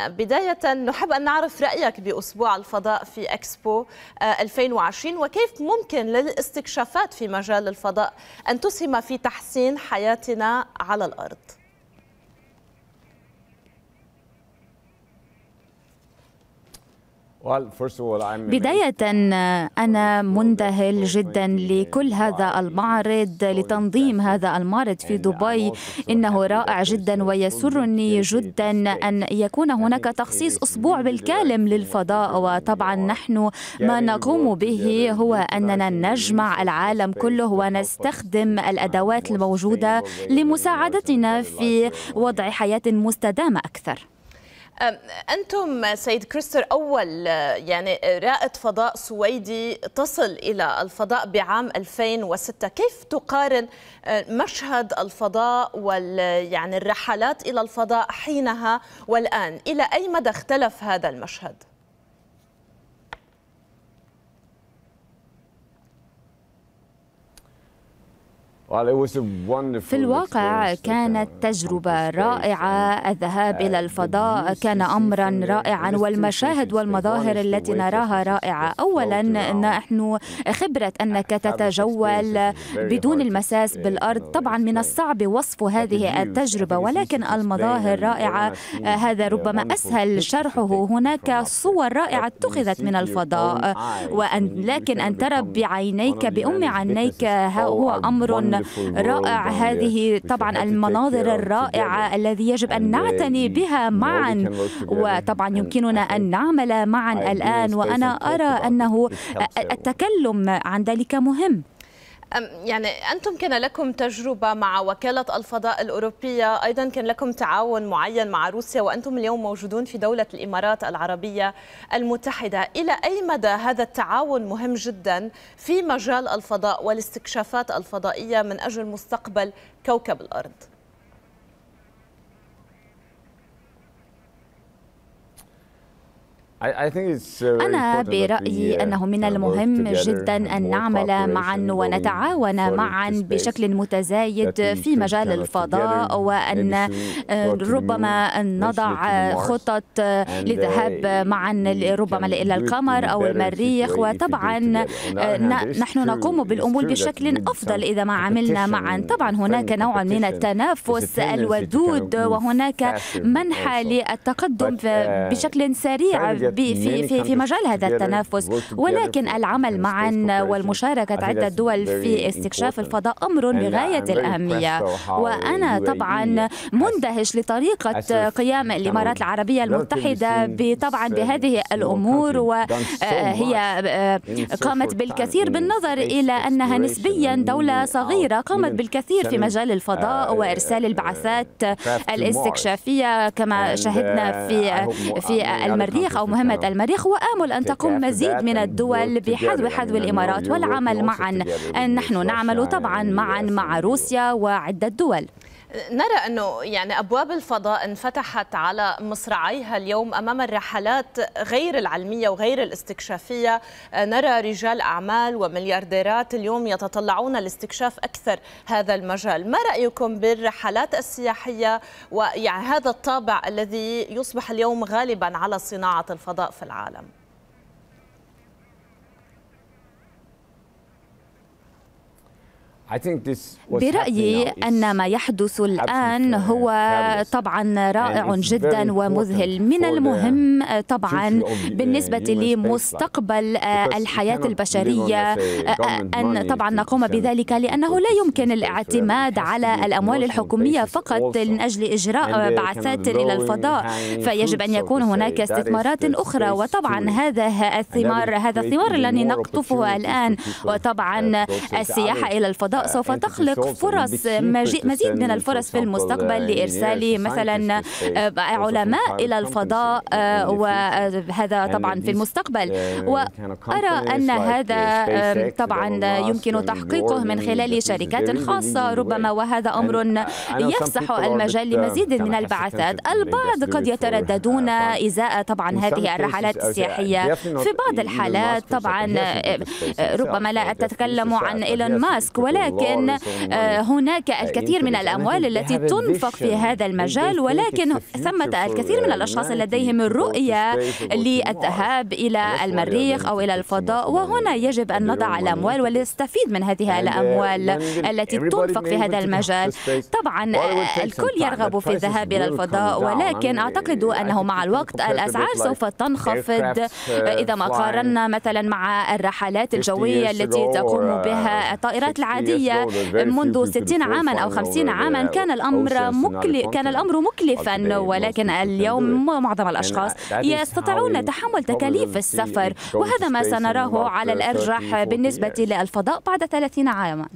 بداية نحب أن نعرف رأيك بأسبوع الفضاء في أكسبو 2020 وكيف ممكن للاستكشافات في مجال الفضاء أن تسهم في تحسين حياتنا على الأرض؟ بداية أنا مندهل جدا لكل هذا المعرض لتنظيم هذا المعرض في دبي. إنه رائع جدا ويسرني جدا أن يكون هناك تخصيص أسبوع بالكامل للفضاء. وطبعا نحن ما نقوم به هو أننا نجمع العالم كله ونستخدم الأدوات الموجودة لمساعدتنا في وضع حياة مستدامة أكثر. أنتم سيد كريستر أول يعني رائد فضاء سويدي تصل إلى الفضاء بعام 2006 كيف تقارن مشهد الفضاء وال يعني الرحلات إلى الفضاء حينها والآن إلى أي مدى اختلف هذا المشهد؟ في الواقع كانت تجربة رائعة. الذهاب إلى الفضاء كان أمرا رائعا والمشاهد والمظاهر التي نراها رائعة. أولا نحن خبرة أنك تتجول بدون المساس بالأرض. طبعا من الصعب وصف هذه التجربة ولكن المظاهر رائعة. هذا ربما أسهل شرحه. هناك صور رائعة اتخذت من الفضاء. وأن لكن أن ترى بعينيك بأم عينيك هو أمر رائع هذه طبعا المناظر الرائعة الذي يجب أن نعتني بها معا. وطبعا يمكننا أن نعمل معا الآن وأنا أرى أنه التكلم عن ذلك مهم. يعني أنتم كان لكم تجربة مع وكالة الفضاء الأوروبية أيضا كان لكم تعاون معين مع روسيا وأنتم اليوم موجودون في دولة الإمارات العربية المتحدة إلى أي مدى هذا التعاون مهم جدا في مجال الفضاء والاستكشافات الفضائية من أجل مستقبل كوكب الأرض؟ أنا برأيي أنه من المهم جدا أن نعمل معا ونتعاون معا بشكل متزايد في مجال الفضاء وأن ربما نضع خطط للذهاب معا ربما إلى القمر أو المريخ. وطبعا نحن نقوم بالأمور بشكل أفضل إذا ما عملنا معا. طبعا هناك نوع من التنافس الودود وهناك منحى للتقدم بشكل سريع في في في مجال هذا التنافس. ولكن العمل معا والمشاركة عده دول في استكشاف الفضاء أمر بغايه الأهمية. وأنا طبعا مندهش لطريقة قيام الإمارات العربية المتحدة طبعا بهذه الأمور. وهي قامت بالكثير بالنظر إلى أنها نسبيا دولة صغيرة. قامت بالكثير في مجال الفضاء وإرسال البعثات الاستكشافية كما شهدنا في في المريخ أو مهمة المريخ وآمل أن تقوم مزيد من الدول بحذو حذو الإمارات والعمل معا. نحن نعمل طبعا معا مع روسيا وعدة دول. نرى أنه يعني أبواب الفضاء انفتحت على مصراعيها اليوم أمام الرحلات غير العلمية وغير الاستكشافية. نرى رجال أعمال ومليارديرات اليوم يتطلعون لاستكشاف أكثر هذا المجال. ما رأيكم بالرحلات السياحية ويعني هذا الطابع الذي يصبح اليوم غالبا على صناعة الفضاء في العالم؟ برأيي أن ما يحدث الآن هو طبعا رائع جدا ومذهل. من المهم طبعا بالنسبة لمستقبل الحياة البشرية أن طبعا نقوم بذلك لأنه لا يمكن الاعتماد على الأموال الحكومية فقط من أجل إجراء بعثات إلى الفضاء. فيجب أن يكون هناك استثمارات أخرى وطبعا هذا الثمار هذا الثمار الذي نقطفه الآن. وطبعا السياحة إلى الفضاء الفضاء سوف تخلق فرص مزيد من الفرص في المستقبل لإرسال مثلا علماء إلى الفضاء وهذا طبعا في المستقبل. وأرى أن هذا طبعا يمكن تحقيقه من خلال شركات خاصة ربما وهذا أمر يفسح المجال لمزيد من البعثات. البعض قد يترددون إزاء طبعا هذه الرحلات السياحية. في بعض الحالات طبعا ربما لا أتكلم عن إيلون ماسك ولكن ولكن هناك الكثير من الأموال التي تنفق في هذا المجال ولكن ثمة الكثير من الأشخاص لديهم الرؤية للذهاب إلى المريخ أو إلى الفضاء وهنا يجب أن نضع الأموال ونستفيد من هذه الأموال التي تنفق في هذا المجال. طبعا الكل يرغب في الذهاب إلى الفضاء ولكن أعتقد أنه مع الوقت الأسعار سوف تنخفض. إذا ما قارنا مثلا مع الرحلات الجوية التي تقوم بها الطائرات العادية منذ 60 عاما أو 50 عاما كان الأمر مكلف كان الأمر مكلفا ولكن اليوم معظم الأشخاص يستطيعون تحمل تكاليف السفر وهذا ما سنراه على الأرجح بالنسبة للفضاء بعد 30 عاما.